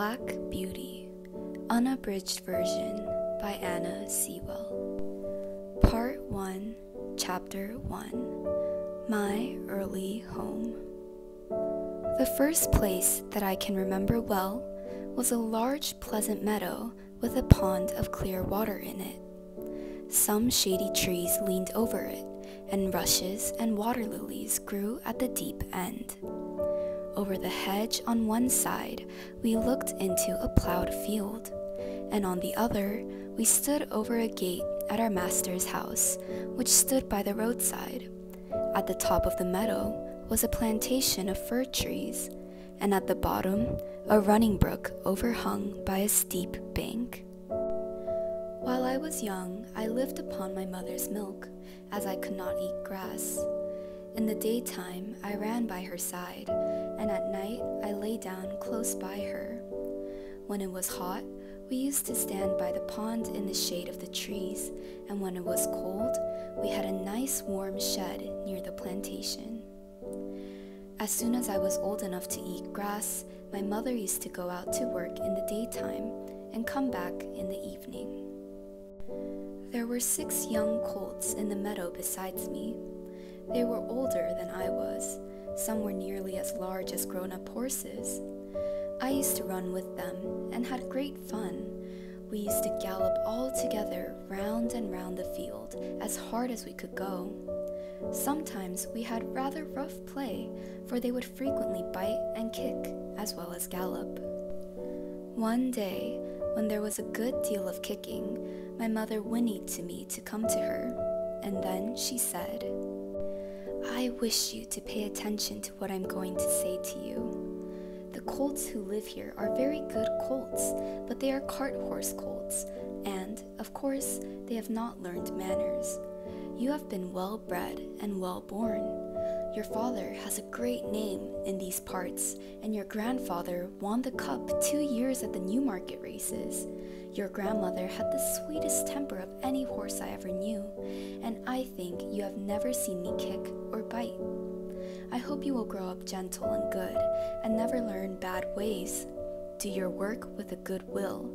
Black Beauty, unabridged version by Anna Sewell. Part 1, Chapter 1 My Early Home. The first place that I can remember well was a large, pleasant meadow with a pond of clear water in it. Some shady trees leaned over it, and rushes and water lilies grew at the deep end. Over the hedge on one side, we looked into a plowed field, and on the other, we stood over a gate at our master's house, which stood by the roadside. At the top of the meadow was a plantation of fir trees, and at the bottom, a running brook overhung by a steep bank. While I was young, I lived upon my mother's milk, as I could not eat grass. In the daytime, I ran by her side, and at night, I lay down close by her. When it was hot, we used to stand by the pond in the shade of the trees, and when it was cold, we had a nice warm shed near the plantation. As soon as I was old enough to eat grass, my mother used to go out to work in the daytime and come back in the evening. There were six young colts in the meadow besides me. They were older than I was. Some were nearly as large as grown up horses. I used to run with them and had great fun. We used to gallop all together round and round the field as hard as we could go. Sometimes we had rather rough play, for they would frequently bite and kick as well as gallop. One day, when there was a good deal of kicking, my mother whinnied to me to come to her, and then she said, I wish you to pay attention to what I'm going to say to you. The colts who live here are very good colts, but they are cart horse colts, and, of course, they have not learned manners. You have been well bred and well born. Your father has a great name in these parts, and your grandfather won the cup two years at the Newmarket races. Your grandmother had the sweetest temper of any horse I ever knew, and I think you have never seen me kick or bite. I hope you will grow up gentle and good and never learn bad ways. Do your work with a good will,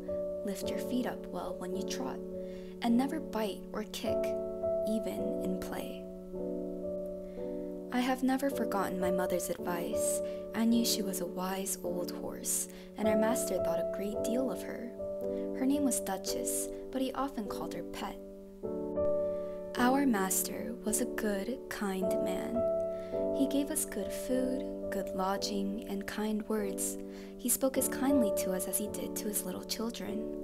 lift your feet up well when you trot, and never bite or kick, even in play. I have never forgotten my mother's advice. I knew she was a wise old horse, and our master thought a great deal of her. Her name was Duchess, but he often called her Pet. Our master was a good, kind man. He gave us good food, good lodging, and kind words. He spoke as kindly to us as he did to his little children.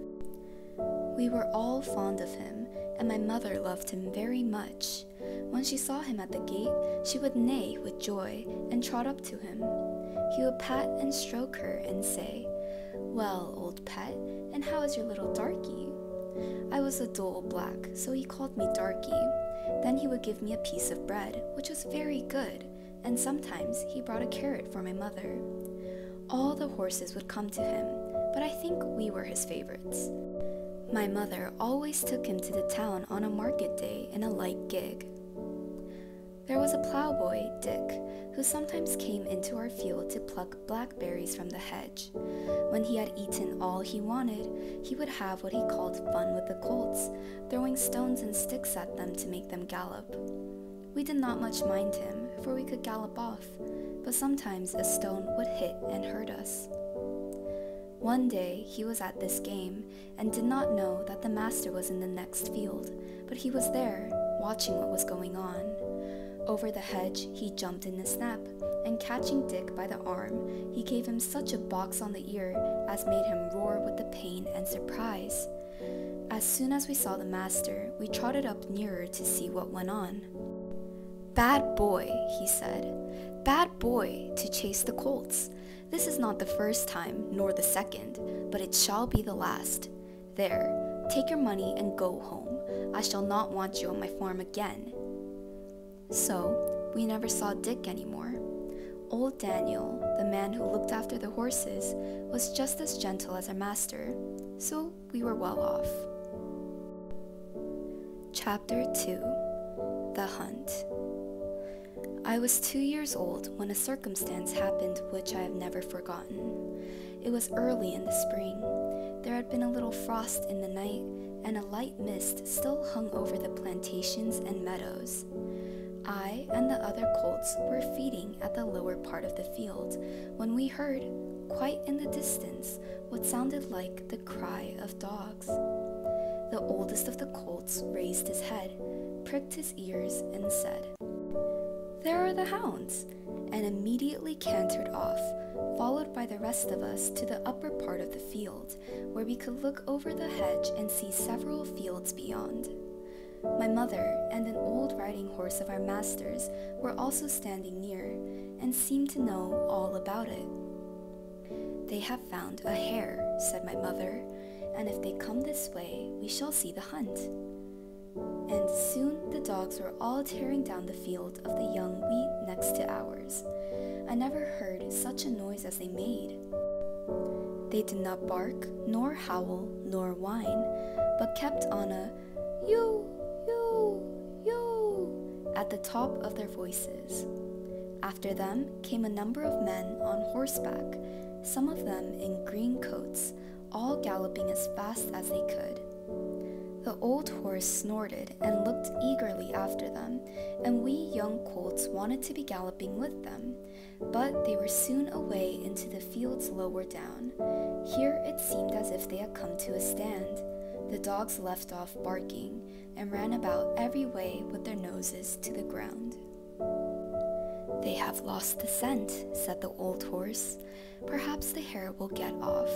We were all fond of him, and my mother loved him very much. When she saw him at the gate, she would neigh with joy and trot up to him. He would pat and stroke her and say, Well, old pet, and how is your little darky? I was a dull black, so he called me Darky. Then he would give me a piece of bread, which was very good, and sometimes he brought a carrot for my mother. All the horses would come to him, but I think we were his favorites. My mother always took him to the town on a market day in a light gig. There was a plowboy, Dick, who sometimes came into our field to pluck blackberries from the hedge. When he had eaten all he wanted, he would have what he called fun with the colts, throwing stones and sticks at them to make them gallop. We did not much mind him, for we could gallop off, but sometimes a stone would hit and hurt us. One day he was at this game and did not know that the master was in the next field, but he was there, watching what was going on. Over the hedge he jumped in a snap, and catching Dick by the arm, he gave him such a box on the ear as made him roar with the pain and surprise. As soon as we saw the master, we trotted up nearer to see what went on. Bad boy, he said. Bad boy to chase the colts. This is not the first time, nor the second, but it shall be the last. There, take your money and go home. I shall not want you on my farm again. So, we never saw Dick anymore. Old Daniel, the man who looked after the horses, was just as gentle as our master, so we were well off. Chapter 2 The Hunt I was two years old when a circumstance happened which I have never forgotten. It was early in the spring. There had been a little frost in the night, and a light mist still hung over the plantations and meadows. I and the other colts were feeding at the lower part of the field when we heard, quite in the distance, what sounded like the cry of dogs. The oldest of the colts raised his head, pricked his ears, and said, There are the hounds! and immediately cantered off, followed by the rest of us to the upper part of the field, where we could look over the hedge and see several fields beyond. My mother and an old riding horse of our master's were also standing near and seemed to know all about it. They have found a hare, said my mother, and if they come this way, we shall see the hunt. And soon the dogs were all tearing down the field of the young wheat next to ours. I never heard such a noise as they made. They did not bark, nor howl, nor whine, but kept on a yo, yo, at the top of their voices. After them came a number of men on horseback, some of them in green coats, all galloping as fast as they could. The old horse snorted and looked eagerly after them, and we young colts wanted to be galloping with them, but they were soon away into the fields lower down. Here it seemed as if they had come to a stand. The dogs left off barking and ran about every way with their noses to the ground. They have lost the scent, said the old horse. Perhaps the hare will get off.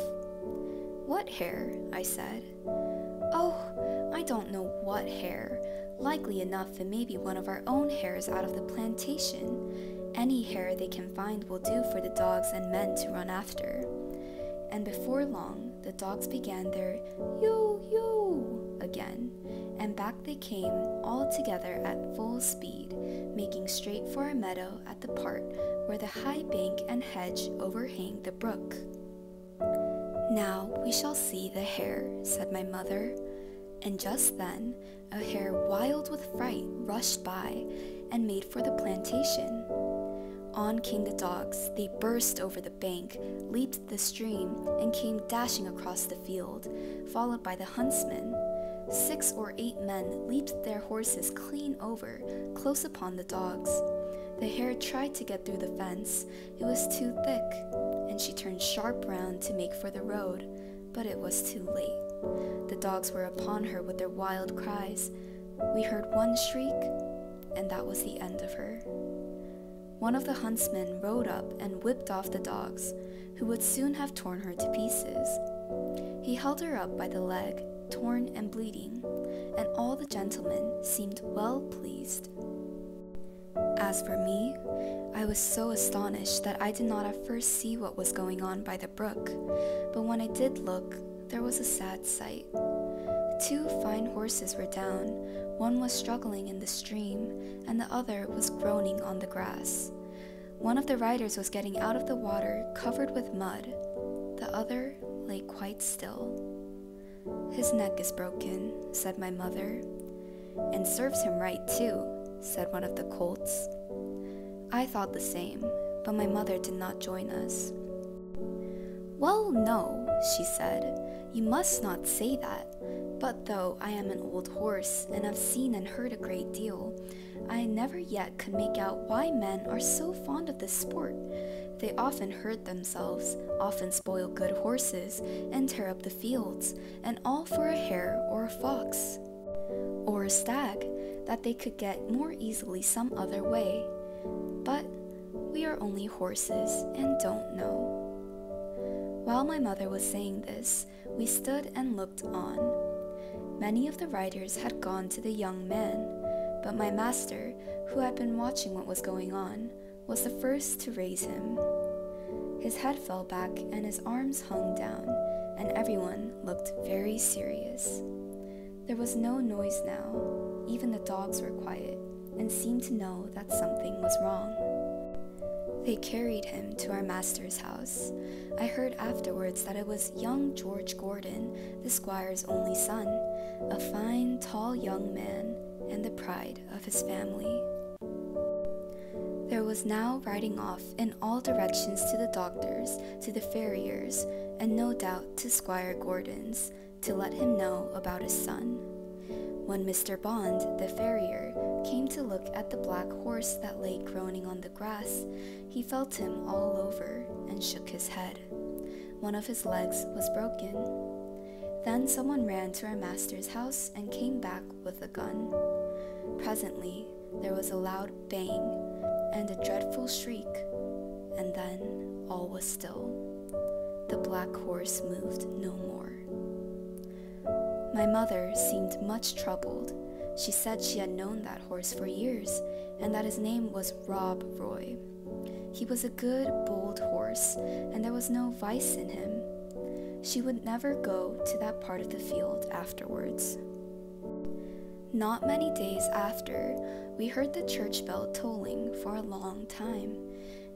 What hare? I said. Oh, I don't know what hare. Likely enough, it may be one of our own hares out of the plantation. Any hare they can find will do for the dogs and men to run after. And before long, the dogs began their yo yo again, and back they came all together at full speed, making straight for a meadow at the part where the high bank and hedge overhang the brook. Now we shall see the hare, said my mother. And just then, a hare wild with fright rushed by and made for the plantation. On came the dogs. They burst over the bank, leaped the stream, and came dashing across the field, followed by the huntsmen. Six or eight men leaped their horses clean over, close upon the dogs. The hare tried to get through the fence. It was too thick, and she turned sharp round to make for the road, but it was too late. The dogs were upon her with their wild cries. We heard one shriek, and that was the end of her. One of the huntsmen rode up and whipped off the dogs, who would soon have torn her to pieces. He held her up by the leg, torn and bleeding, and all the gentlemen seemed well pleased. As for me, I was so astonished that I did not at first see what was going on by the brook, but when I did look, there was a sad sight. Two fine horses were down, one was struggling in the stream, and the other was groaning on the grass. One of the riders was getting out of the water covered with mud, the other lay quite still. His neck is broken, said my mother. And serves him right, too, said one of the colts. I thought the same, but my mother did not join us. Well, no, she said, you must not say that. But though I am an old horse and have seen and heard a great deal, I never yet could make out why men are so fond of this sport. They often hurt themselves, often spoil good horses, and tear up the fields, and all for a hare or a fox. Or a stag, that they could get more easily some other way. But we are only horses and don't know. While my mother was saying this, we stood and looked on. Many of the riders had gone to the young man, but my master, who had been watching what was going on, was the first to raise him. His head fell back and his arms hung down, and everyone looked very serious. There was no noise now, even the dogs were quiet and seemed to know that something was wrong. They carried him to our master's house. I heard afterwards that it was young George Gordon, the squire's only son, a fine, tall young man, and the pride of his family. There was now riding off in all directions to the doctor's, to the farrier's, and no doubt to Squire Gordon's, to let him know about his son. When Mr. Bond, the farrier, came to look at the black horse that lay groaning on the grass, he felt him all over and shook his head. One of his legs was broken. Then someone ran to our master's house and came back with a gun. Presently, there was a loud bang and a dreadful shriek, and then all was still. The black horse moved no more. My mother seemed much troubled. She said she had known that horse for years and that his name was Rob Roy. He was a good, bold horse, and there was no vice in him. She would never go to that part of the field afterwards. Not many days after, we heard the church bell tolling for a long time,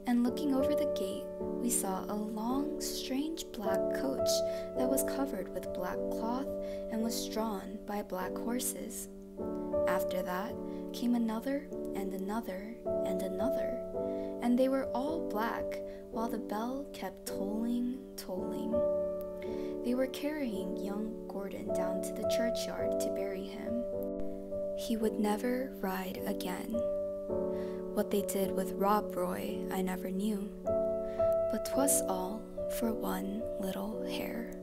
and looking over the gate, we saw a long, strange black coach that was covered with black cloth and was drawn by black horses. After that came another and another and another, and they were all black while the bell kept tolling, tolling. They were carrying young Gordon down to the churchyard to bury him. He would never ride again. What they did with Rob Roy, I never knew. But 'twas all for one little hare.